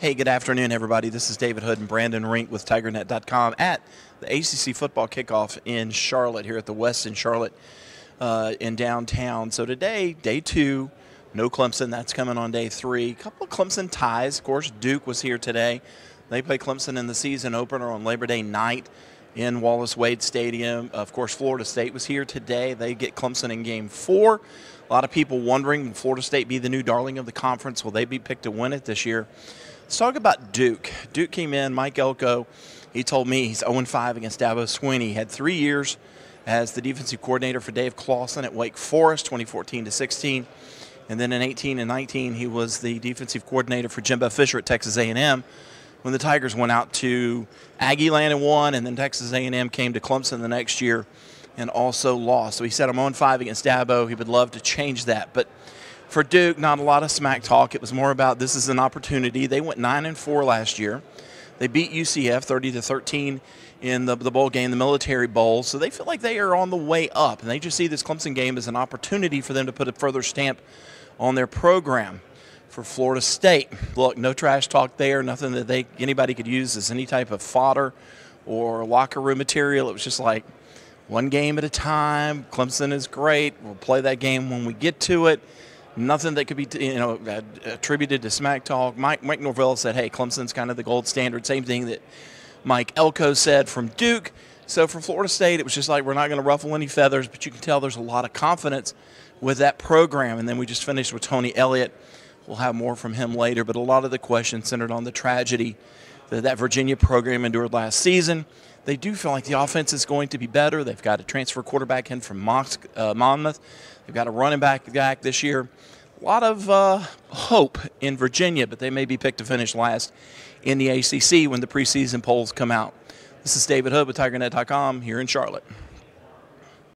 Hey, good afternoon, everybody. This is David Hood and Brandon Rink with TigerNet.com at the ACC football kickoff in Charlotte, here at the Westin Charlotte uh, in downtown. So today, day two, no Clemson. That's coming on day three. A couple of Clemson ties. Of course, Duke was here today. They play Clemson in the season opener on Labor Day night in Wallace Wade Stadium. Of course, Florida State was here today. They get Clemson in game four. A lot of people wondering will Florida State be the new darling of the conference? Will they be picked to win it this year? Let's talk about Duke. Duke came in, Mike Elko. He told me he's 0 5 against Dabo Swinney. He had three years as the defensive coordinator for Dave Clawson at Wake Forest, 2014 to 16. And then in 18 and 19, he was the defensive coordinator for Jimbo Fisher at Texas A&M when the Tigers went out to Aggie Land and won, and then Texas A&M came to Clemson the next year and also lost. So he said, I'm on 5 against Dabo. He would love to change that. But for Duke, not a lot of smack talk. It was more about this is an opportunity. They went nine and four last year. They beat UCF 30 to 13 in the, the bowl game, the Military Bowl. So they feel like they are on the way up, and they just see this Clemson game as an opportunity for them to put a further stamp on their program. For Florida State, look, no trash talk there. Nothing that they anybody could use as any type of fodder or locker room material. It was just like one game at a time. Clemson is great. We'll play that game when we get to it nothing that could be you know attributed to smack talk. Mike Mike Norvell said, "Hey, Clemson's kind of the gold standard." Same thing that Mike Elko said from Duke. So for Florida State, it was just like we're not going to ruffle any feathers, but you can tell there's a lot of confidence with that program. And then we just finished with Tony Elliott. We'll have more from him later, but a lot of the questions centered on the tragedy that that Virginia program endured last season. They do feel like the offense is going to be better. They've got a transfer quarterback in from uh, Monmouth. They've got a running back back this year. A lot of uh, hope in Virginia, but they may be picked to finish last in the ACC when the preseason polls come out. This is David Hood with TigerNet.com here in Charlotte.